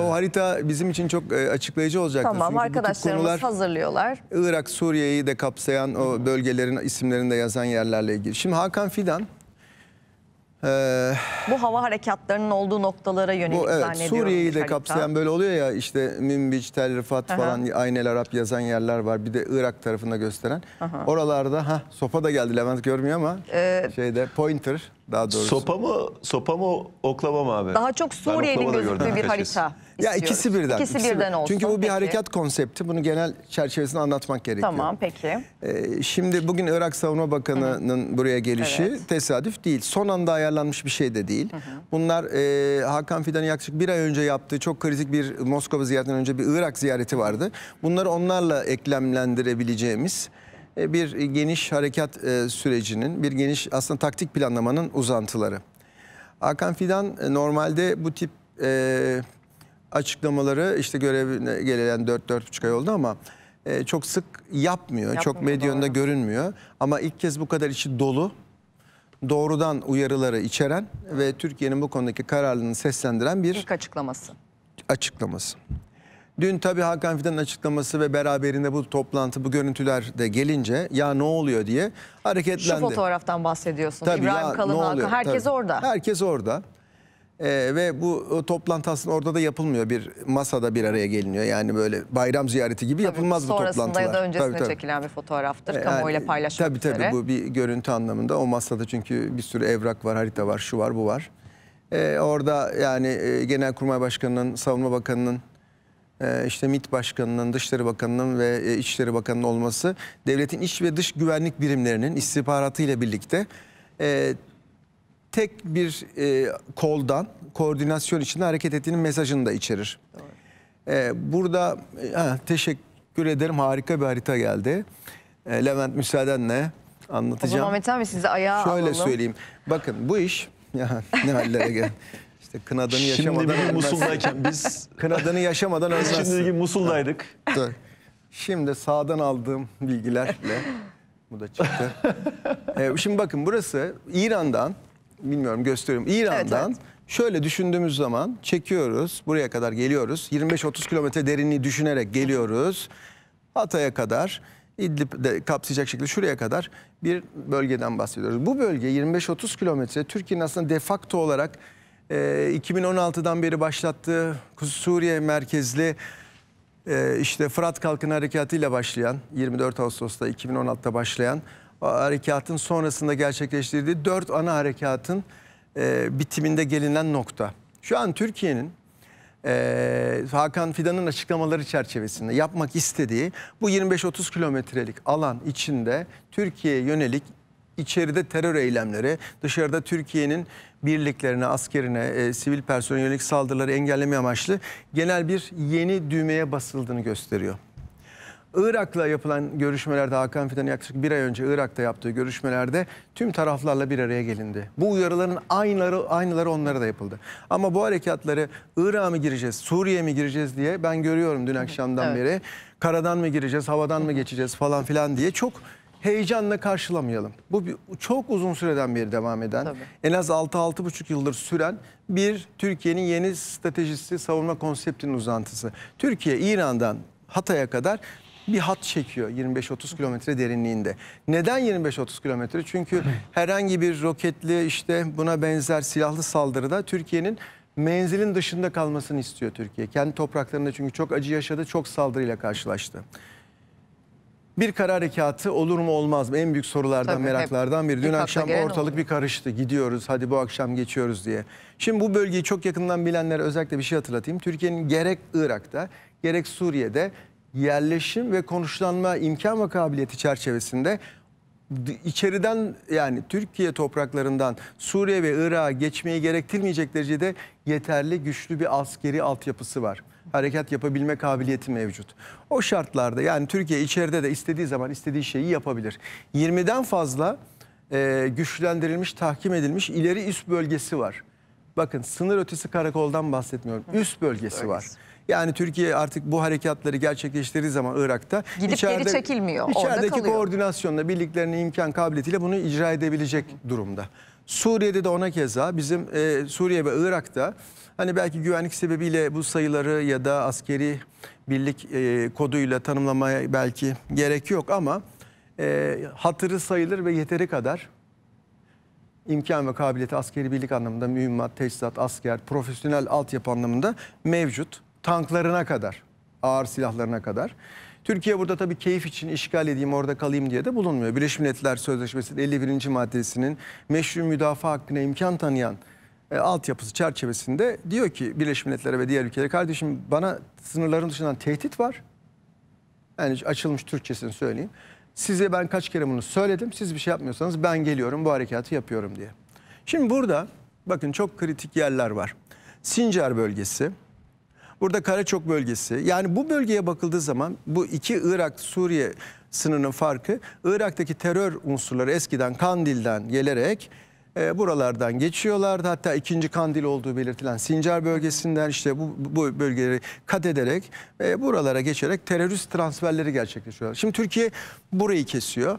O harita bizim için çok e, açıklayıcı olacaktır. Tamam Çünkü arkadaşlarımız konular hazırlıyorlar. Irak, Suriye'yi de kapsayan o bölgelerin isimlerini de yazan yerlerle ilgili. Şimdi Hakan Fidan e, Bu hava harekatlarının olduğu noktalara yönelik bu evet zannediyorum. Suriye'yi de harita. kapsayan böyle oluyor ya işte Münbiç, Tel Rifat Aha. falan Aynel Arap yazan yerler var. Bir de Irak tarafında gösteren. Oralarda ha sopa da geldi Levent görmüyor ama Ee, şeyde pointer daha doğrusu. Sopa mı, sopa mı, oklava mı abi? Daha çok Suriye'nin gözüktüğü bir harita Ya istiyoruz. ikisi birden. İkisi ikisi birden bir- olsun. Çünkü bu bir Peki. harekat konsepti. Bunu genel çerçevesinde anlatmak gerekiyor. Tamam peki. Ee, Şimdi bugün Irak Savunma Bakanı'nın buraya gelişi Evet. tesadüf değil. Son anda ayarlanmış bir şey de değil. Bunlar e, Hakan Fidan'ın yaklaşık bir ay önce yaptığı çok kritik bir Moskova ziyaretinden önce bir Irak ziyareti vardı. Bunları onlarla eklemlendirebileceğimiz bir geniş harekat e, sürecinin, bir geniş aslında taktik planlamanın uzantıları. Hakan Fidan e, normalde bu tip e, açıklamaları işte görevine gelen 4-4,5 ay oldu ama e, çok sık yapmıyor. çok Yapmıyor, medyonda doğru. görünmüyor. Ama ilk kez bu kadar içi dolu, doğrudan uyarıları içeren ve Türkiye'nin bu konudaki kararlılığını seslendiren bir İlk açıklaması. açıklaması. Dün tabii Hakan Fidan'ın açıklaması ve beraberinde bu toplantı, bu görüntüler de gelince ya ne oluyor diye Şu hareketlendi. fotoğraftan bahsediyorsun. Tabii İbrahim ya, Kalın ne Hakan. oluyor? Herkes Tabii. orada. Herkes orada. Ee, ve bu toplantı aslında orada da yapılmıyor. Bir masada bir araya geliniyor. Yani böyle bayram ziyareti gibi yapılmaz bu Sonrasında toplantılar. ya da öncesinde Tabii, tabii. çekilen bir fotoğraftır. Yani, Kamuoyuyla paylaşmak Tabii üzere. tabii bu bir görüntü anlamında. O masada çünkü bir sürü evrak var, harita var, şu var, bu var. Ee, orada yani e, Genelkurmay Başkanı'nın, Savunma Bakanı'nın, işte MİT Başkanı'nın, Dışişleri Bakanı'nın ve e, İçişleri Bakanı'nın olması devletin iç ve dış güvenlik birimlerinin istihbaratı ile birlikte e, tek bir e, koldan koordinasyon içinde hareket ettiğinin mesajını da içerir. Burada ha, teşekkür ederim harika bir harita geldi. Levent müsaadenle O anlatacağım. zaman Metin abi sizi ayağa Şöyle alalım. söyleyeyim. Bakın bu iş ya ne hallere gel. İşte kınadığını Şimdi yaşamadan bir ölmez. Musul'dayken biz Kınadığını yaşamadan ölmez. şimdi bir Musul'daydık. Dur. Şimdi sağdan aldığım bilgilerle bu da çıktı. Ee, şimdi bakın burası İran'dan bilmiyorum gösteriyorum. İran'dan Evet, şöyle düşündüğümüz zaman çekiyoruz. Buraya kadar geliyoruz. 25-30 kilometre derinliği düşünerek geliyoruz. Hatay'a kadar İdlib'de kapsayacak şekilde şuraya kadar bir bölgeden bahsediyoruz. Bu bölge 25-30 kilometre Türkiye'nin aslında defakto olarak e, 2016'dan beri başlattığı Suriye merkezli ee, işte Fırat Kalkın Harekatı ile başlayan 24 Ağustos'ta 2016'da başlayan harekatın sonrasında gerçekleştirdiği dört ana harekatın e, bitiminde gelinen nokta. Şu an Türkiye'nin e, Hakan Fidan'ın açıklamaları çerçevesinde yapmak istediği bu 25-30 kilometrelik alan içinde Türkiye'ye yönelik içeride terör eylemleri, dışarıda Türkiye'nin birliklerine, askerine, e, sivil personel yönelik saldırıları engelleme amaçlı genel bir yeni düğmeye basıldığını gösteriyor. Irak'la yapılan görüşmelerde Hakan Fidan'ın yaklaşık bir ay önce Irak'ta yaptığı görüşmelerde tüm taraflarla bir araya gelindi. Bu uyarıların aynıları, aynıları onlara da yapıldı. Ama bu harekatları Irak'a mı gireceğiz, Suriye'ye mi gireceğiz diye ben görüyorum dün akşamdan Evet. beri. Karadan mı gireceğiz, havadan mı geçeceğiz falan filan diye çok heyecanla karşılamayalım. Bu bir, çok uzun süreden beri devam eden, Tabii. en az 6-6,5 yıldır süren bir Türkiye'nin yeni stratejisi, savunma konseptinin uzantısı. Türkiye İran'dan Hatay'a kadar bir hat çekiyor 25-30 kilometre derinliğinde. Neden 25-30 kilometre? Çünkü herhangi bir roketli işte buna benzer silahlı saldırıda Türkiye'nin menzilin dışında kalmasını istiyor Türkiye. Kendi topraklarında çünkü çok acı yaşadı, çok saldırıyla karşılaştı. Bir kara harekatı olur mu olmaz mı? En büyük sorulardan, Tabii, meraklardan biri. Dün akşam ortalık oldu. bir karıştı. Gidiyoruz, hadi bu akşam geçiyoruz diye. Şimdi bu bölgeyi çok yakından bilenlere özellikle bir şey hatırlatayım. Türkiye'nin gerek Irak'ta, gerek Suriye'de yerleşim ve konuşlanma imkan ve kabiliyeti çerçevesinde içeriden yani Türkiye topraklarından Suriye ve Irak'a geçmeyi gerektirmeyecek derecede yeterli güçlü bir askeri altyapısı var. Hareket yapabilme kabiliyeti mevcut. O şartlarda yani Türkiye içeride de istediği zaman istediği şeyi yapabilir. 20'den fazla e, güçlendirilmiş, tahkim edilmiş ileri üst bölgesi var. Bakın sınır ötesi karakoldan bahsetmiyorum. Üst bölgesi var. Yani Türkiye artık bu harekatları gerçekleştirdiği zaman Irak'ta Gidip geri çekilmiyor, İçerideki koordinasyonla birliklerinin imkan kabiliyetiyle bunu icra edebilecek durumda. Suriye'de de ona keza bizim e, Suriye ve Irak'ta hani belki güvenlik sebebiyle bu sayıları ya da askeri birlik e, koduyla tanımlamaya belki gerek yok ama e, hatırı sayılır ve yeteri kadar imkan ve kabiliyeti askeri birlik anlamında mühimmat, teçhizat, asker, profesyonel altyapı anlamında mevcut. Tanklarına kadar, ağır silahlarına kadar. Türkiye burada tabii keyif için işgal edeyim orada kalayım diye de bulunmuyor. Birleşmiş Milletler Sözleşmesi'nin 51. maddesinin meşru müdafaa hakkına imkan tanıyan e, altyapısı çerçevesinde diyor ki Birleşmiş Milletler'e ve diğer ülkelere kardeşim bana sınırların dışından tehdit var. Yani açılmış Türkçesini söyleyeyim. Size ben kaç kere bunu söyledim. Siz bir şey yapmıyorsanız ben geliyorum bu harekatı yapıyorum diye. Şimdi burada bakın çok kritik yerler var. Sincar bölgesi, burada Karaçok bölgesi. Yani bu bölgeye bakıldığı zaman bu iki Irak-Suriye sınırının farkı Irak'taki terör unsurları eskiden Kandil'den gelerek e, buralardan geçiyorlardı. Hatta ikinci Kandil olduğu belirtilen Sincar bölgesinden işte bu, bu bölgeleri kat ederek e, buralara geçerek terörist transferleri gerçekleşiyorlar. Şimdi Türkiye burayı kesiyor.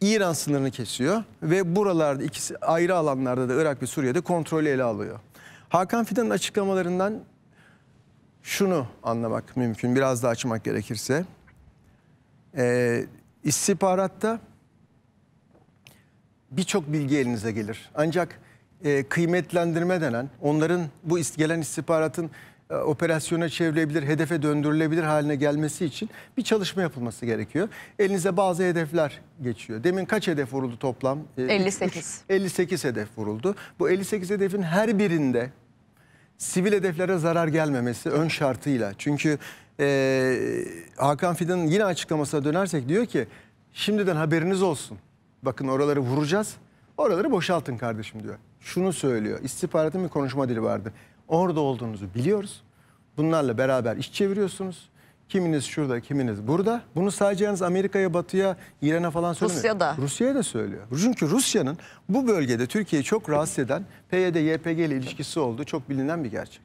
İran sınırını kesiyor ve buralarda ikisi ayrı alanlarda da Irak ve Suriye'de kontrolü ele alıyor. Hakan Fidan'ın açıklamalarından şunu anlamak mümkün biraz daha açmak gerekirse. Ee, istihbaratta birçok bilgi elinize gelir. Ancak e, kıymetlendirme denen onların bu ist- gelen istihbaratın e, operasyona çevrilebilir, hedefe döndürülebilir haline gelmesi için bir çalışma yapılması gerekiyor. Elinize bazı hedefler geçiyor. Demin kaç hedef vuruldu toplam? E, 58. üç- 58 hedef vuruldu. Bu 58 hedefin her birinde sivil hedeflere zarar gelmemesi ön şartıyla. Çünkü e, Hakan Fidan'ın yine açıklamasına dönersek diyor ki şimdiden haberiniz olsun. Bakın oraları vuracağız. Oraları boşaltın kardeşim diyor. Şunu söylüyor. İstihbaratın bir konuşma dili vardı. Orada olduğunuzu biliyoruz. Bunlarla beraber iş çeviriyorsunuz. Kiminiz şurada, kiminiz burada. Bunu sadece yalnız Amerika'ya, Batı'ya, İran'a falan söylemiyor. Rusya'da. Rusya'ya da söylüyor. Çünkü Rusya'nın bu bölgede Türkiye'yi çok rahatsız eden PYD, YPG ile ilişkisi olduğu çok bilinen bir gerçek.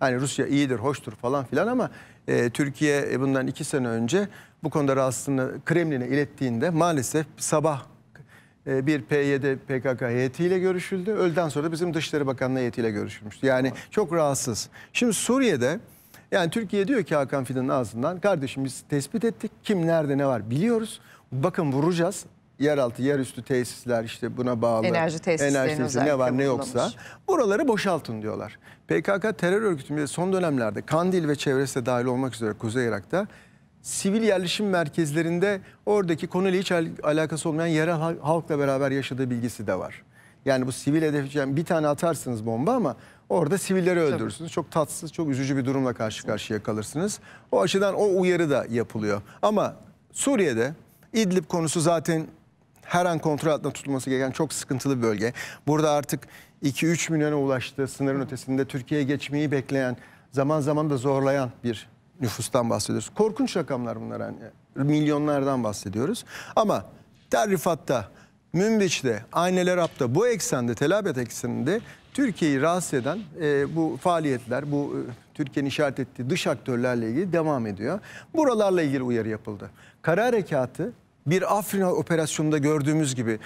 Hani Rusya iyidir, hoştur falan filan ama e, Türkiye e, bundan iki sene önce bu konuda rahatsızlığını Kremlin'e ilettiğinde maalesef sabah e, bir PYD, PKK heyetiyle görüşüldü. Öğleden sonra da bizim Dışişleri Bakanlığı heyetiyle görüşülmüştü. Yani çok rahatsız. Şimdi Suriye'de yani Türkiye diyor ki Hakan Fidan'ın ağzından kardeşim biz tespit ettik. Kim nerede ne var biliyoruz. Bakın vuracağız. Yeraltı, yerüstü tesisler işte buna bağlı. Enerji tesisleri ne var ne yoksa. vurgulamış. Buraları boşaltın diyorlar. PKK terör örgütü son dönemlerde Kandil ve çevresi de dahil olmak üzere Kuzey Irak'ta sivil yerleşim merkezlerinde oradaki konuyla hiç al- alakası olmayan yerel hal- halkla beraber yaşadığı bilgisi de var. Yani bu sivil hedef yani bir tane atarsınız bomba ama orada sivilleri öldürürsünüz. Çok tatsız, çok üzücü bir durumla karşı karşıya kalırsınız. O açıdan o uyarı da yapılıyor. Ama Suriye'de İdlib konusu zaten her an kontrol altında tutulması gereken çok sıkıntılı bir bölge. Burada artık 2-3 milyona ulaştığı sınırın ötesinde Türkiye'ye geçmeyi bekleyen, zaman zaman da zorlayan bir nüfustan bahsediyoruz. Korkunç rakamlar bunlar yani. Milyonlardan bahsediyoruz. Ama Tel Rifat'ta, Münbiç'te, Ayneler Ap'ta bu eksende, Tel Abyad ekseninde Türkiye'yi rahatsız eden e, bu faaliyetler, bu e, Türkiye'nin işaret ettiği dış aktörlerle ilgili devam ediyor. Buralarla ilgili uyarı yapıldı. Kara harekatı bir Afrin operasyonunda gördüğümüz gibi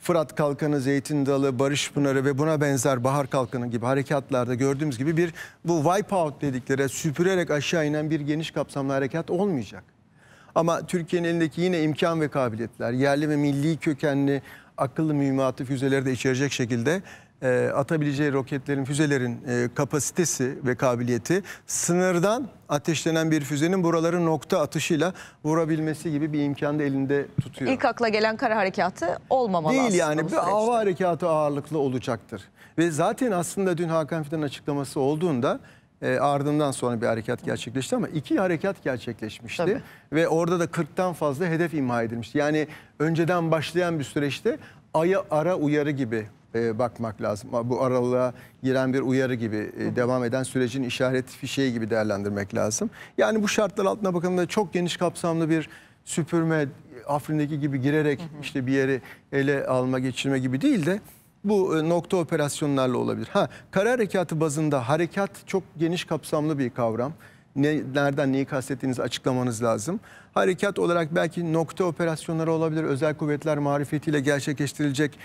Fırat Kalkanı, Zeytin Dalı, Barış Pınarı ve buna benzer Bahar Kalkanı gibi harekatlarda gördüğümüz gibi bir bu wipeout dedikleri süpürerek aşağı inen bir geniş kapsamlı harekat olmayacak. Ama Türkiye'nin elindeki yine imkan ve kabiliyetler, yerli ve milli kökenli akıllı mühimmatı füzeleri de içerecek şekilde e, atabileceği roketlerin, füzelerin e, kapasitesi ve kabiliyeti sınırdan ateşlenen bir füzenin buraları nokta atışıyla vurabilmesi gibi bir imkan da elinde tutuyor. İlk akla gelen kara harekatı olmamalı Değil yani bir hava harekatı ağırlıklı olacaktır. Ve zaten aslında dün Hakan Fidan'ın açıklaması olduğunda e, ardından sonra bir harekat gerçekleşti ama iki harekat gerçekleşmişti. Tabii. Ve orada da 40'tan fazla hedef imha edilmişti. Yani önceden başlayan bir süreçte aya ara uyarı gibi e, bakmak lazım. Bu aralığa giren bir uyarı gibi e, devam eden sürecin işaret fişeği gibi değerlendirmek lazım. Yani bu şartlar altında bakıldığında çok geniş kapsamlı bir süpürme Afrin'deki gibi girerek işte bir yeri ele alma geçirme gibi değil de bu e, nokta operasyonlarla olabilir. Ha kara harekatı bazında harekat çok geniş kapsamlı bir kavram. Ne, nereden neyi kastettiğinizi açıklamanız lazım. Harekat olarak belki nokta operasyonları olabilir. Özel kuvvetler marifetiyle gerçekleştirilecek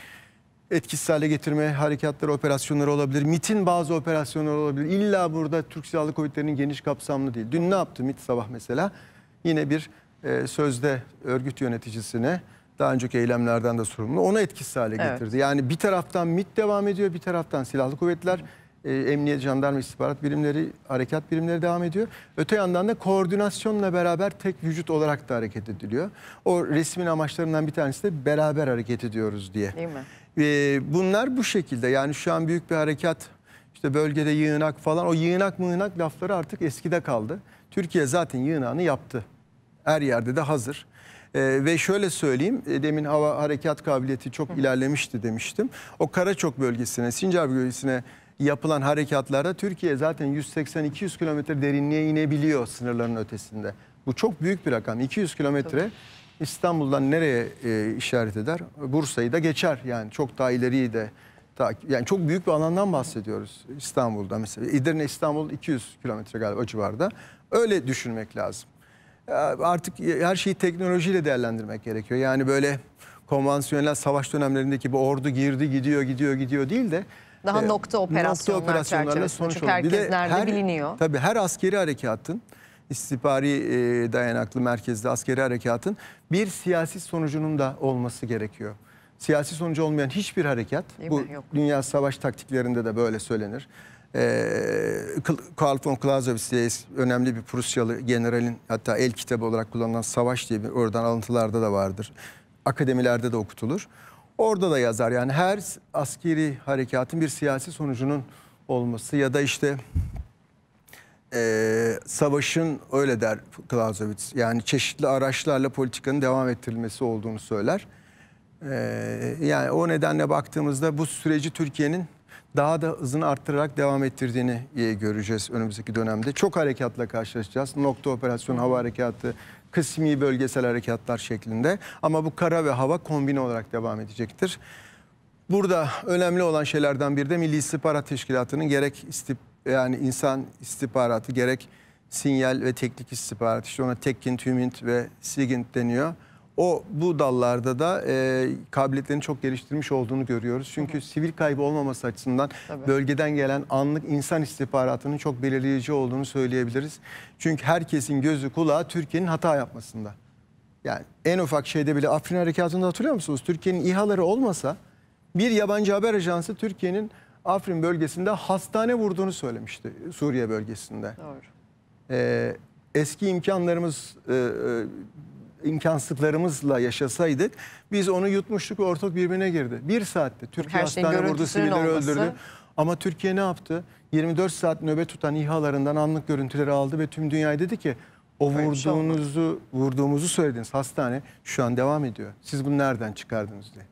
etkisiz hale getirme harekatları, operasyonları olabilir. MIT'in bazı operasyonları olabilir. İlla burada Türk Silahlı Kuvvetleri'nin geniş kapsamlı değil. Dün ne yaptı MIT sabah mesela? Yine bir e, sözde örgüt yöneticisine daha önceki eylemlerden de sorumlu. Onu etkisiz hale Evet. getirdi. Yani bir taraftan MIT devam ediyor, bir taraftan Silahlı Kuvvetler, e, Emniyet, Jandarma, istihbarat birimleri, harekat birimleri devam ediyor. Öte yandan da koordinasyonla beraber tek vücut olarak da hareket ediliyor. O resmin amaçlarından bir tanesi de beraber hareket ediyoruz diye. Değil mi? Ee, bunlar bu şekilde yani şu an büyük bir harekat işte bölgede yığınak falan o yığınak mığınak lafları artık eskide kaldı. Türkiye zaten yığınağını yaptı. Her yerde de hazır. Ee, ve şöyle söyleyeyim e, demin hava harekat kabiliyeti çok ilerlemişti demiştim. O Karaçok bölgesine Sincar bölgesine yapılan harekatlarda Türkiye zaten 180-200 kilometre derinliğe inebiliyor sınırların ötesinde. Bu çok büyük bir rakam. 200 kilometre İstanbul'dan nereye e, işaret eder? Bursa'yı da geçer yani çok daha ileriyi de. Yani çok büyük bir alandan bahsediyoruz İstanbul'da mesela. İdirne İstanbul 200 kilometre galiba o civarda. Öyle düşünmek lazım. Artık her şeyi teknolojiyle değerlendirmek gerekiyor. Yani böyle konvansiyonel savaş dönemlerindeki bu ordu girdi gidiyor gidiyor gidiyor değil de Daha e, nokta operasyonlar çerçevesinde. Çünkü olur. herkes nerede biliniyor. Tabii her askeri harekatın istihbari e, dayanaklı merkezde askeri harekatın bir siyasi sonucunun da olması gerekiyor. Siyasi sonucu olmayan hiçbir harekat, Değil bu mi? Yok. dünya savaş taktiklerinde de böyle söylenir. Ee, Karl von Clausewitz diye önemli bir Prusyalı generalin hatta el kitabı olarak kullanılan Savaş diye bir oradan alıntılarda da vardır. Akademilerde de okutulur. Orada da yazar yani her askeri harekatın bir siyasi sonucunun olması ya da işte e, savaşın öyle der Clausewitz yani çeşitli araçlarla politikanın devam ettirilmesi olduğunu söyler. Ee, yani o nedenle baktığımızda bu süreci Türkiye'nin daha da hızını arttırarak devam ettirdiğini e, göreceğiz önümüzdeki dönemde. Çok harekatla karşılaşacağız. Nokta operasyon, hava harekatı, kısmi bölgesel harekatlar şeklinde. Ama bu kara ve hava kombine olarak devam edecektir. Burada önemli olan şeylerden biri de Milli İstihbarat Teşkilatı'nın gerek istip, yani insan istihbaratı gerek sinyal ve teknik istihbarat işte ona Tekkin, TÜMİNT ve SIGINT deniyor. O bu dallarda da e, kabiliyetlerini çok geliştirmiş olduğunu görüyoruz. Çünkü sivil kaybı olmaması açısından Tabii. bölgeden gelen anlık insan istihbaratının çok belirleyici olduğunu söyleyebiliriz. Çünkü herkesin gözü kulağı Türkiye'nin hata yapmasında. Yani en ufak şeyde bile Afrin Harekatı'nda hatırlıyor musunuz? Türkiye'nin İHA'ları olmasa bir yabancı haber ajansı Türkiye'nin Afrin bölgesinde hastane vurduğunu söylemişti Suriye bölgesinde. Doğru. Ee, eski imkanlarımız, e, e, imkansızlıklarımızla yaşasaydık biz onu yutmuştuk ve ortak birbirine girdi. Bir saatte Türkiye Her hastane vurdu, sivilleri öldürdü. Ama Türkiye ne yaptı? 24 saat nöbet tutan İHA'larından anlık görüntüleri aldı ve tüm dünyaya dedi ki o şey vurduğunuzu, vurduğumuzu söylediğiniz hastane şu an devam ediyor. Siz bunu nereden çıkardınız diye.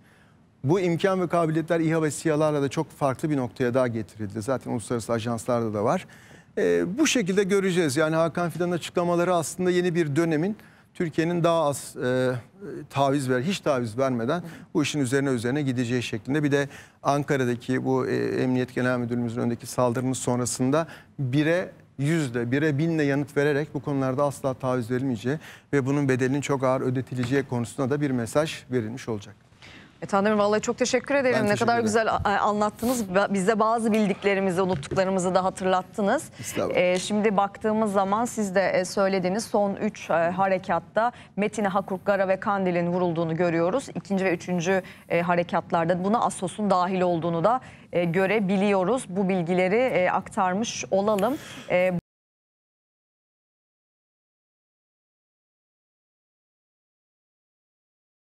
Bu imkan ve kabiliyetler İHA ve SİHA'larla da çok farklı bir noktaya daha getirildi. Zaten uluslararası ajanslarda da var. Ee, bu şekilde göreceğiz. Yani Hakan Fidan'ın açıklamaları aslında yeni bir dönemin Türkiye'nin daha az e, taviz ver, hiç taviz vermeden bu işin üzerine üzerine gideceği şeklinde. Bir de Ankara'daki bu e, Emniyet Genel Müdürlüğümüzün önündeki saldırının sonrasında bire yüzde, bire binle yanıt vererek bu konularda asla taviz verilmeyeceği ve bunun bedelinin çok ağır ödetileceği konusunda da bir mesaj verilmiş olacak. E, Tanrım vallahi çok teşekkür ederim. Ben ne teşekkür kadar ederim. güzel anlattınız. Bize bazı bildiklerimizi, unuttuklarımızı da hatırlattınız. E, şimdi baktığımız zaman siz de e, söylediğiniz son 3 harekatta Metin'e, Hakurk, Gara ve Kandil'in vurulduğunu görüyoruz. İkinci ve üçüncü e, harekatlarda buna Assos'un dahil olduğunu da e, görebiliyoruz. Bu bilgileri e, aktarmış olalım. E,